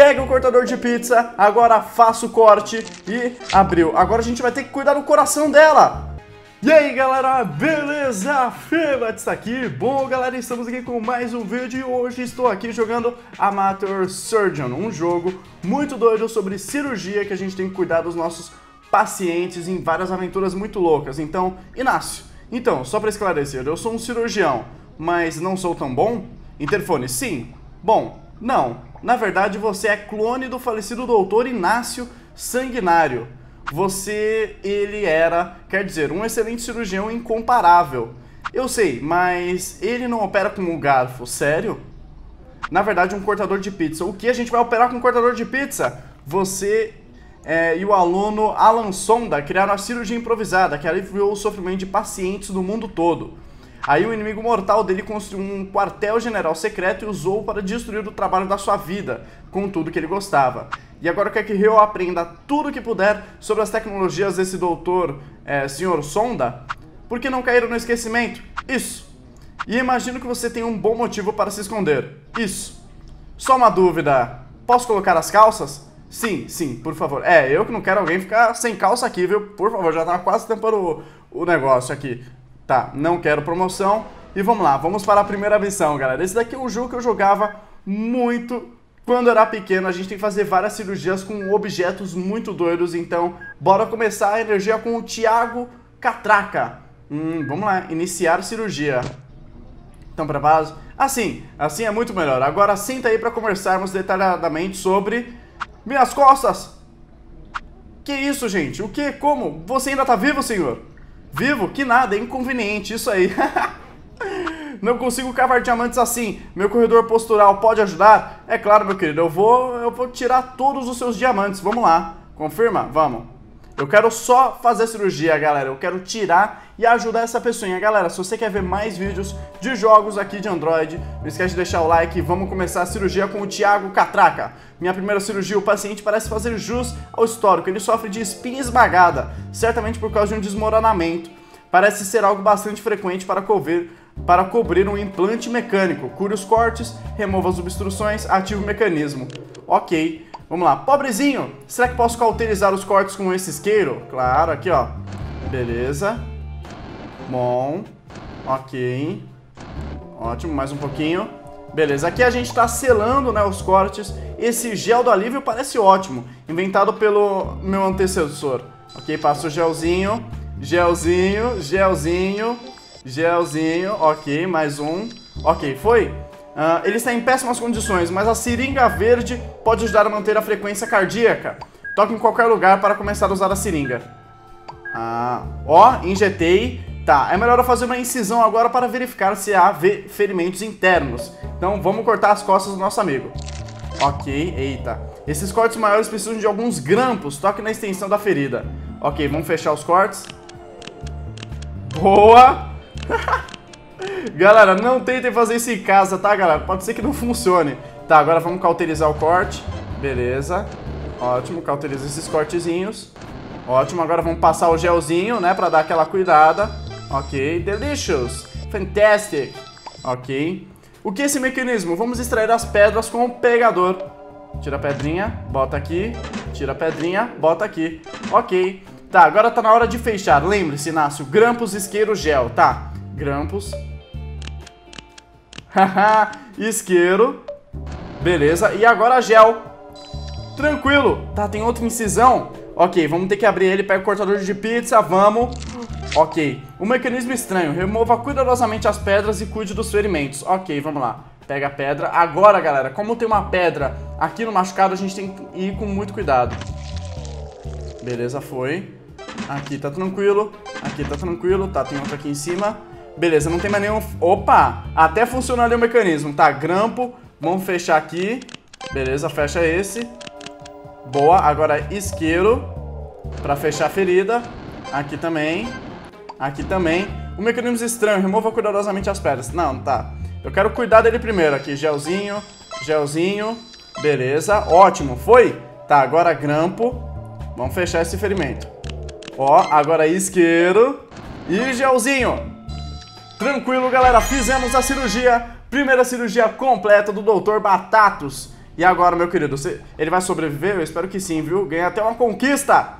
Pega o cortador de pizza, agora faça o corte e abriu. Agora a gente vai ter que cuidar do coração dela. E aí galera, beleza? Febats está aqui. Bom galera, estamos aqui com mais um vídeo e hoje estou aqui jogando Amateur Surgeon, um jogo muito doido sobre cirurgia que a gente tem que cuidar dos nossos pacientes em várias aventuras muito loucas. Então, Inácio, então, só para esclarecer, eu sou um cirurgião, mas não sou tão bom? Interfone, sim. Bom, não. Na verdade, você é clone do falecido doutor Inácio Sanguinário. Você, ele era, quer dizer, um excelente cirurgião incomparável. Eu sei, mas ele não opera com um garfo, sério? Na verdade, um cortador de pizza. O que a gente vai operar com um cortador de pizza? Você é, e o aluno Alan Sonda criaram a cirurgia improvisada, que aliviou o sofrimento de pacientes do mundo todo. Aí o inimigo mortal dele construiu um quartel-general secreto e usou para destruir o trabalho da sua vida, com tudo que ele gostava. E agora quer que Ryo aprenda tudo o que puder sobre as tecnologias desse doutor, é, senhor Sonda? Por que não caíram no esquecimento? Isso. E imagino que você tem um bom motivo para se esconder. Isso. Só uma dúvida. Posso colocar as calças? Sim, sim, por favor. É, eu que não quero alguém ficar sem calça aqui, viu? Por favor, já tá quase tampando o, o negócio aqui. Tá, não quero promoção. E vamos lá, vamos para a primeira missão, galera. Esse daqui é um jogo que eu jogava muito quando era pequeno. A gente tem que fazer várias cirurgias com objetos muito doidos. Então, bora começar a energia com o Thiago Catraca. Hum, vamos lá, iniciar cirurgia. Estão preparados? Assim, assim é muito melhor. Agora senta aí para conversarmos detalhadamente sobre minhas costas. Que isso, gente? O que? Como? Você ainda tá vivo, senhor? Vivo? Que nada, é inconveniente, isso aí. Não consigo cavar diamantes assim. Meu corredor postural pode ajudar? É claro, meu querido, eu vou, eu vou tirar todos os seus diamantes. Vamos lá. Confirma? Vamos. Eu quero só fazer cirurgia, galera. Eu quero tirar e ajudar essa pessoa. Galera, se você quer ver mais vídeos de jogos aqui de Android, não esquece de deixar o like vamos começar a cirurgia com o Thiago Catraca. Minha primeira cirurgia, o paciente parece fazer jus ao histórico. Ele sofre de espinha esmagada, certamente por causa de um desmoronamento. Parece ser algo bastante frequente para cobrir, para cobrir um implante mecânico. Cure os cortes, remova as obstruções, ative o mecanismo. Ok, vamos lá. Pobrezinho, será que posso cauterizar os cortes com esse isqueiro? Claro, aqui ó. Beleza. Bom. Ok. Ótimo, mais um pouquinho. Beleza, aqui a gente está selando né, os cortes. Esse gel do alívio parece ótimo, inventado pelo meu antecessor. Ok, passo o gelzinho, gelzinho, gelzinho, gelzinho. Ok, mais um. Ok, foi? Uh, ele está em péssimas condições, mas a seringa verde pode ajudar a manter a frequência cardíaca. Toque em qualquer lugar para começar a usar a seringa. Ah, ó, injetei. Tá, é melhor eu fazer uma incisão agora para verificar se há ferimentos internos. Então vamos cortar as costas do nosso amigo. Ok, eita. Esses cortes maiores precisam de alguns grampos. Toque na extensão da ferida. Ok, vamos fechar os cortes. Boa! galera, não tentem fazer isso em casa, tá, galera? Pode ser que não funcione. Tá, agora vamos cauterizar o corte. Beleza. Ótimo, cauteriza esses cortezinhos. Ótimo, agora vamos passar o gelzinho, né, pra dar aquela cuidada. Ok, delicious, fantastic. Ok. O que é esse mecanismo? Vamos extrair as pedras com o pegador. Tira a pedrinha, bota aqui. Tira a pedrinha, bota aqui. Ok. Tá, agora tá na hora de fechar. Lembre-se, Inácio, grampos, isqueiro, gel. Tá, grampos. Isqueiro. Beleza, e agora gel. Tranquilo. Tá, tem outra incisão. Ok, vamos ter que abrir ele. Pega o cortador de pizza, vamos. Ok. Um mecanismo estranho. Remova cuidadosamente as pedras e cuide dos ferimentos. Ok, vamos lá. Pega a pedra. Agora, galera, como tem uma pedra aqui no machucado, a gente tem que ir com muito cuidado. Beleza, foi. Aqui tá tranquilo. Aqui tá tranquilo. Tá, tem outro aqui em cima. Beleza, não tem mais nenhum... Opa! Até funcionou ali o mecanismo. Tá, grampo. Vamos fechar aqui. Beleza, fecha esse. Boa. Agora isqueiro. Pra fechar a ferida. Aqui também. Aqui também. O mecanismo estranho, remova cuidadosamente as pedras. Não, tá. Eu quero cuidar dele primeiro aqui. Gelzinho, gelzinho. Beleza, ótimo. Foi? Tá, agora grampo. Vamos fechar esse ferimento. Ó, agora isqueiro. E gelzinho. Tranquilo, galera. Fizemos a cirurgia. Primeira cirurgia completa do Dr. Batatos. E agora, meu querido, você, ele vai sobreviver? Eu espero que sim, viu? Ganha até uma conquista!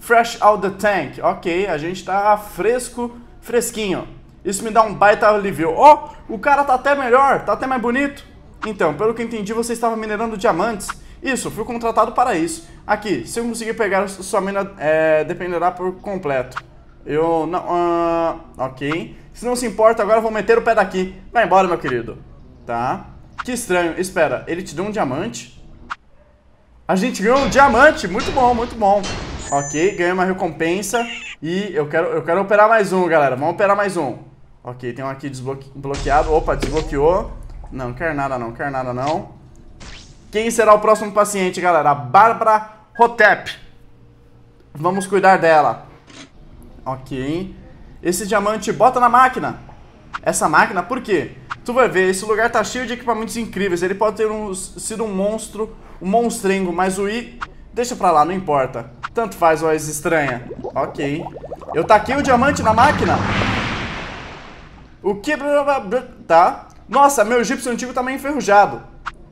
Fresh out the tank. Ok, a gente tá fresco, fresquinho. Isso me dá um baita alívio. Oh, o cara tá até melhor, tá até mais bonito. Então, pelo que entendi, você estava minerando diamantes. Isso, fui contratado para isso. Aqui, se eu conseguir pegar sua mina, é, dependerá por completo. Eu não... Uh, ok. Se não se importa, agora eu vou meter o pé daqui. Vai embora, meu querido. Tá. Que estranho. Espera, ele te deu um diamante? A gente ganhou um diamante. Muito bom, muito bom. Ok, ganhei uma recompensa. E eu quero, eu quero operar mais um, galera. Vamos operar mais um. Ok, tem um aqui desbloqueado. Opa, desbloqueou. Não, quer nada não, quer nada não. Quem será o próximo paciente, galera? A Bárbara Rotep. Vamos cuidar dela. Ok. Esse diamante bota na máquina. Essa máquina, por quê? Tu vai ver, esse lugar tá cheio de equipamentos incríveis. Ele pode ter um, sido um monstro, um monstrengo, mas o I... Deixa pra lá, não importa. Tanto faz, voz estranha. Ok. Eu taquei o diamante na máquina. O que... Tá. Nossa, meu egípcio antigo tá meio enferrujado.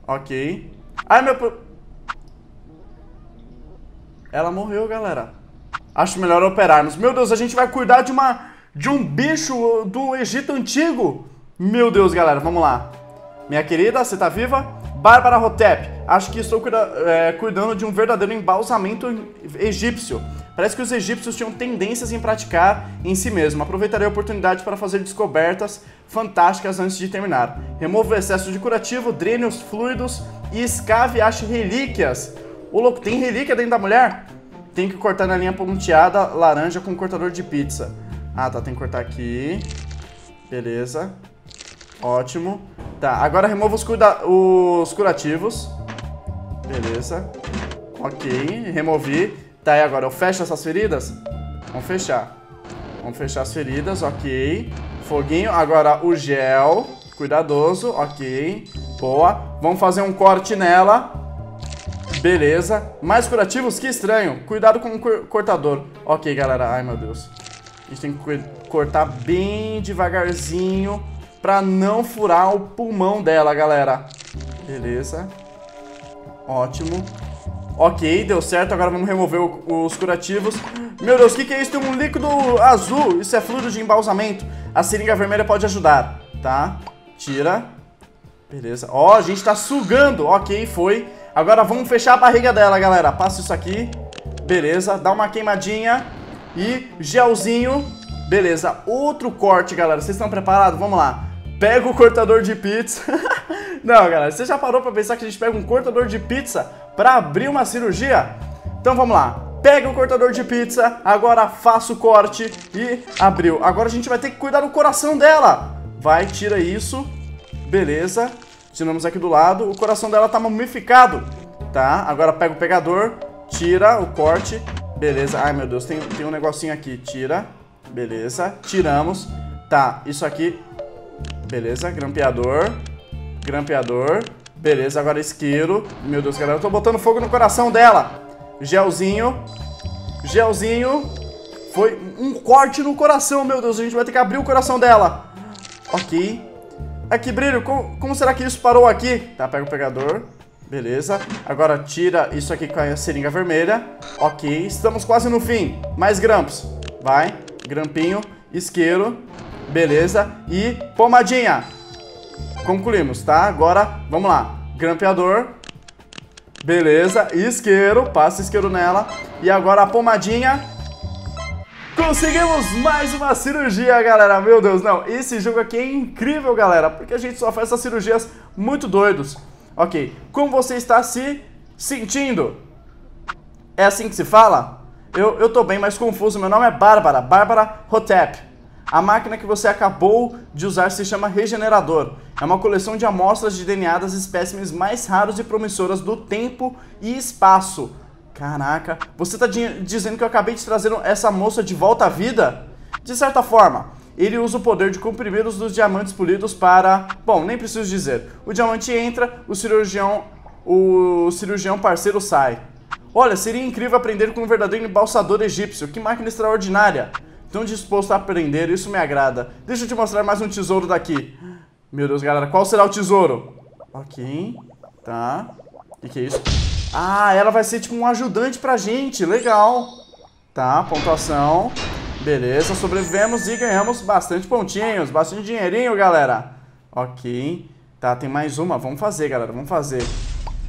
Ok. Ai, meu... Ela morreu, galera. Acho melhor operarmos. Meu Deus, a gente vai cuidar de uma... De um bicho do Egito Antigo. Meu Deus, galera, vamos lá. Minha querida, você tá viva? Bárbara Hotep, acho que estou cuida é, cuidando de um verdadeiro embalsamento egípcio. Parece que os egípcios tinham tendências em praticar em si mesmo. Aproveitarei a oportunidade para fazer descobertas fantásticas antes de terminar. Remova o excesso de curativo, drene os fluidos e escave e ache relíquias. O louco, tem relíquia dentro da mulher? Tem que cortar na linha ponteada laranja com um cortador de pizza. Ah, tá, tem que cortar aqui. Beleza. Ótimo. Tá, agora remova os, os curativos. Beleza. Ok, removi. Tá, e agora eu fecho essas feridas? Vamos fechar. Vamos fechar as feridas, ok. Foguinho, agora o gel. Cuidadoso, ok. Boa. Vamos fazer um corte nela. Beleza. Mais curativos? Que estranho. Cuidado com o cortador. Ok, galera. Ai, meu Deus. Gente tem que cortar bem devagarzinho pra não furar o pulmão dela, galera. Beleza. Ótimo. Ok, deu certo. Agora vamos remover o, os curativos. Meu Deus, o que, que é isso? Tem um líquido azul. Isso é fluido de embalsamento. A seringa vermelha pode ajudar, tá? Tira. Beleza. Ó, a gente tá sugando. Ok, foi. Agora vamos fechar a barriga dela, galera. Passa isso aqui. Beleza. Dá uma queimadinha. E gelzinho. Beleza. Outro corte, galera. Vocês estão preparados? Vamos lá. Pega o cortador de pizza. Não, galera. Você já parou pra pensar que a gente pega um cortador de pizza para abrir uma cirurgia? Então vamos lá. Pega o cortador de pizza, agora faça o corte e abriu. Agora a gente vai ter que cuidar do coração dela. Vai, tira isso. Beleza. Tiramos aqui do lado. O coração dela tá mumificado. Tá, agora pega o pegador, tira o corte. Beleza. Ai, meu Deus, tem, tem um negocinho aqui. Tira. Beleza. Tiramos. Tá, isso aqui... Beleza, grampeador. Grampeador. Beleza, agora isqueiro. Meu Deus, galera, eu tô botando fogo no coração dela. Gelzinho. Gelzinho. Foi um corte no coração, meu Deus. A gente vai ter que abrir o coração dela. Ok. Aqui, brilho. Como, como será que isso parou aqui? Tá, pega o pegador. Beleza. Agora tira isso aqui com a seringa vermelha. Ok. Estamos quase no fim. Mais grampos. Vai. Grampinho. Isqueiro. Beleza. E pomadinha. Concluímos, tá? Agora, vamos lá. Grampeador. Beleza. Isqueiro. Passa isqueiro nela. E agora a pomadinha. Conseguimos mais uma cirurgia, galera. Meu Deus, não. Esse jogo aqui é incrível, galera. Porque a gente só faz essas cirurgias muito doidos. Ok. Como você está se sentindo? É assim que se fala? Eu, eu tô bem mais confuso. Meu nome é Bárbara. Bárbara Hotep. A máquina que você acabou de usar se chama Regenerador. É uma coleção de amostras de DNA das espécimes mais raros e promissoras do tempo e espaço. Caraca, você está dizendo que eu acabei de trazer essa moça de volta à vida? De certa forma, ele usa o poder de comprimir os dos diamantes polidos para... Bom, nem preciso dizer. O diamante entra, o cirurgião, o cirurgião parceiro sai. Olha, seria incrível aprender com um verdadeiro embalsador egípcio. Que máquina extraordinária! Tão disposto a aprender, isso me agrada. Deixa eu te mostrar mais um tesouro daqui. Meu Deus, galera, qual será o tesouro? Ok, tá. que, que é isso? Ah, ela vai ser tipo um ajudante pra gente. Legal. Tá, pontuação. Beleza, sobrevivemos e ganhamos bastante pontinhos, bastante dinheirinho, galera. Ok. Tá, tem mais uma. Vamos fazer, galera, vamos fazer.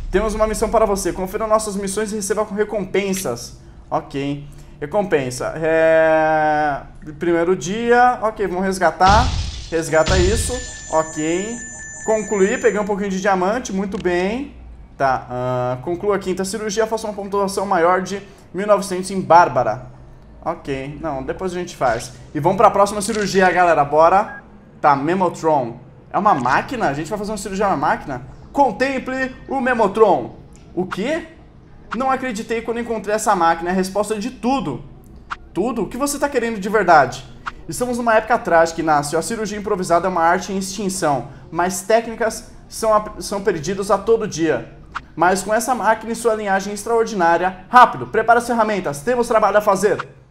Temos uma missão para você. Confira nossas missões e receba com recompensas. Ok. Recompensa. É... Primeiro dia. Ok, vamos resgatar. Resgata isso. Ok. Concluir. Peguei um pouquinho de diamante. Muito bem. Tá. Uh, conclua a quinta cirurgia. Faça uma pontuação maior de 1900 em Bárbara. Ok. Não, depois a gente faz. E vamos para a próxima cirurgia, galera. Bora. Tá, Memotron. É uma máquina? A gente vai fazer uma cirurgia na máquina? Contemple o Memotron. O quê? Não acreditei quando encontrei essa máquina, é a resposta de tudo. Tudo? O que você está querendo de verdade? Estamos numa época trágica, Inácio. A cirurgia improvisada é uma arte em extinção, mas técnicas são, são perdidas a todo dia. Mas com essa máquina e sua linhagem extraordinária, rápido, prepara as ferramentas, temos trabalho a fazer.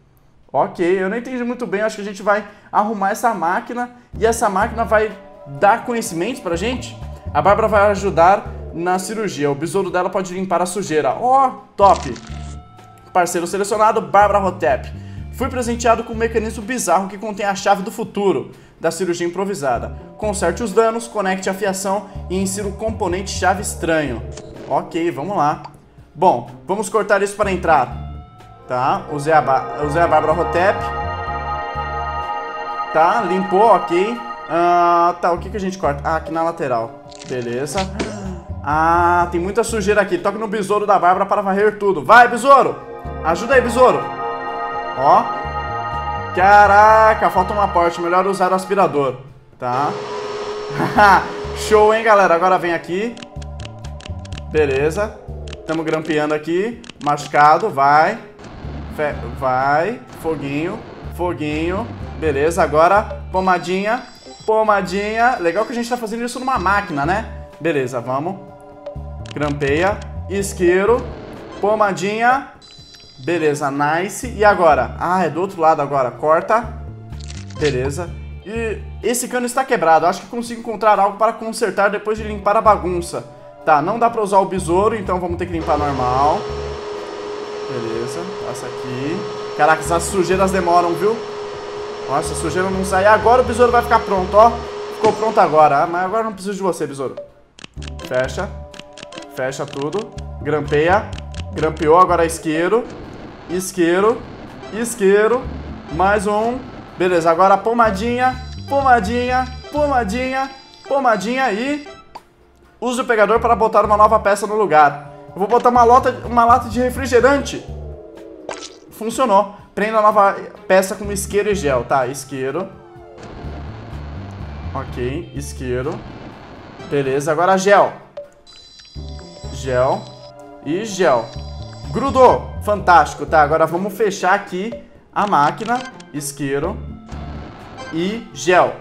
Ok, eu não entendi muito bem, acho que a gente vai arrumar essa máquina e essa máquina vai dar conhecimentos pra gente? A Bárbara vai ajudar na cirurgia. O besouro dela pode limpar a sujeira. Ó, oh, top! Parceiro selecionado, Bárbara Hotep. Fui presenteado com um mecanismo bizarro que contém a chave do futuro da cirurgia improvisada. Conserte os danos, conecte a fiação e insira o componente chave estranho. Ok, vamos lá. Bom, vamos cortar isso para entrar. Tá, usei a, usei a Bárbara Hotep. Tá, limpou, ok. Ah, tá, o que, que a gente corta? Ah, aqui na lateral. Beleza. Ah, tem muita sujeira aqui. Toque no besouro da Bárbara para varrer tudo. Vai, besouro! Ajuda aí, besouro! Ó. Caraca, falta uma porta. Melhor usar o aspirador. Tá? Show, hein, galera? Agora vem aqui. Beleza. Estamos grampeando aqui. Machucado, vai. Vai. Foguinho. Foguinho. Beleza, agora pomadinha. Pomadinha. Legal que a gente tá fazendo isso numa máquina, né? Beleza, vamos. Grampeia. Isqueiro. Pomadinha. Beleza, nice. E agora? Ah, é do outro lado agora. Corta. Beleza. E esse cano está quebrado. Acho que consigo encontrar algo para consertar depois de limpar a bagunça. Tá, não dá pra usar o besouro, então vamos ter que limpar normal. Beleza, passa aqui. Caraca, essas sujeiras demoram, viu? Nossa, a sujeira não sai. Agora o besouro vai ficar pronto, ó. Ficou pronto agora. Ah, mas agora não preciso de você, besouro. Fecha. Fecha tudo. Grampeia. Grampeou, agora isqueiro. Isqueiro. Isqueiro. Mais um. Beleza, agora pomadinha. Pomadinha. Pomadinha. Pomadinha e... Use o pegador para botar uma nova peça no lugar. Eu vou botar uma, lota, uma lata de refrigerante. Funcionou. Prenda a nova peça com isqueiro e gel. Tá, isqueiro. Ok, isqueiro. Beleza, agora gel gel e gel. Grudou! Fantástico, tá? Agora vamos fechar aqui a máquina, isqueiro e gel.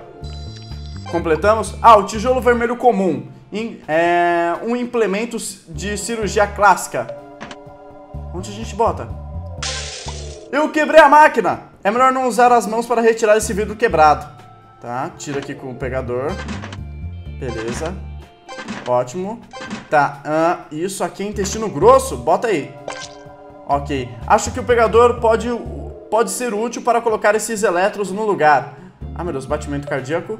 Completamos? Ah, o tijolo vermelho comum. É, um implemento de cirurgia clássica. Onde a gente bota? Eu quebrei a máquina! É melhor não usar as mãos para retirar esse vidro quebrado. Tá, tira aqui com o pegador. Beleza. Ótimo. Tá, uh, isso aqui é intestino grosso? Bota aí. Ok. Acho que o pegador pode, pode ser útil para colocar esses elétrons no lugar. Ah, meu Deus, batimento cardíaco.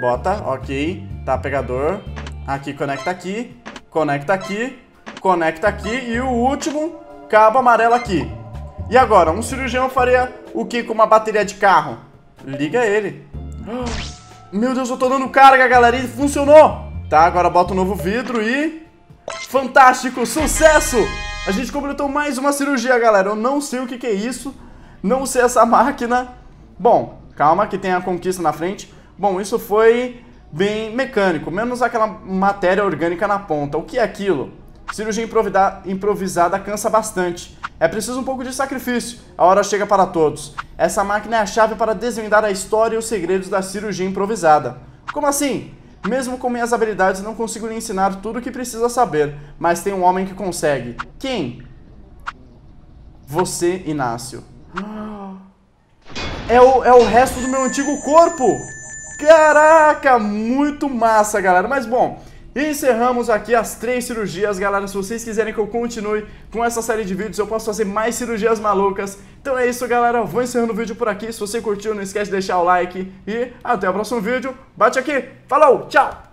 Bota, ok. Tá, pegador. Aqui, conecta aqui. Conecta aqui. Conecta aqui. E o último, cabo amarelo aqui. E agora, um cirurgião faria o que com uma bateria de carro? Liga ele. Meu Deus, eu tô dando carga, galera, e funcionou! Tá, agora bota um novo vidro e... Fantástico, sucesso! A gente completou mais uma cirurgia, galera. Eu não sei o que, que é isso, não sei essa máquina. Bom, calma que tem a conquista na frente. Bom, isso foi bem mecânico, menos aquela matéria orgânica na ponta. O que é aquilo? Cirurgia improvisada cansa bastante. É preciso um pouco de sacrifício. A hora chega para todos. Essa máquina é a chave para desvendar a história e os segredos da cirurgia improvisada. Como assim? Mesmo com minhas habilidades, não consigo lhe ensinar tudo o que precisa saber, mas tem um homem que consegue. Quem? Você, Inácio. É o, é o resto do meu antigo corpo! Caraca, muito massa, galera. Mas bom, encerramos aqui as três cirurgias, galera. Se vocês quiserem que eu continue com essa série de vídeos, eu posso fazer mais cirurgias malucas. Então é isso, galera. Eu vou encerrando o vídeo por aqui. Se você curtiu, não esquece de deixar o like. E até o próximo vídeo. Bate aqui. Falou, tchau!